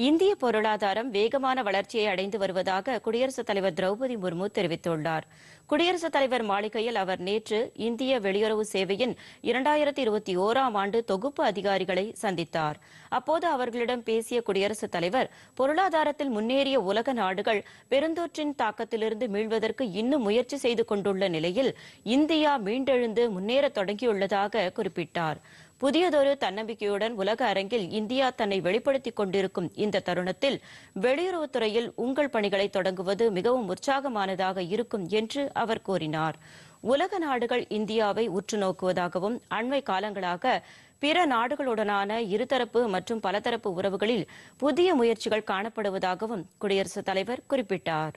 இந்திய பொருளாதாரம் வேகமான வளர்ச்சியை அடைந்து வருவதாக குடியரசுத் தலைவர் திரௌபதி முர்மு தெரிவித்துள்ளார். குடியரசுத் தலைவர் மாளிகையில் அவர் நேற்று இந்திய வெளியுறவு சேவையின் இரண்டாயிரத்தி இருபத்தி ஓராம் ஆண்டு தொகுப்பு அதிகாரிகளை சந்தித்தார். அப்போது அவர்களிடம் பேசிய குடியரசுத் தலைவர் பொருளாதாரத்தில் முன்னேறிய உலக நாடுகள் பெருந்தொற்றின் தாக்கத்திலிருந்து மீள்வதற்கு இன்னும் முயற்சி செய்து கொண்டுள்ள நிலையில் இந்தியா மீண்டெழுந்து முன்னேற தொடங்கியுள்ளதாக குறிப்பிட்டார். புதியதொரு தன்னம்பிக்கையுடன் உலக அரங்கில் இந்தியா தன்னை வெளிப்படுத்திக் கொண்டிருக்கும் இந்த தருணத்தில் வெளியுறவுத்துறையில் உங்கள் பணிகளை தொடங்குவது மிகவும் உற்சாகமானதாக இருக்கும் என்று அவர் கூறினார். உலக நாடுகள் இந்தியாவை உற்று நோக்குவதாகவும் அண்மை காலங்களாக பிற நாடுகளுடனான இருதரப்பு மற்றும் பலதரப்பு உறவுகளில் புதிய முயற்சிகள் காணப்படுவதாகவும் குடியரசுத் தலைவர் குறிப்பிட்டார்.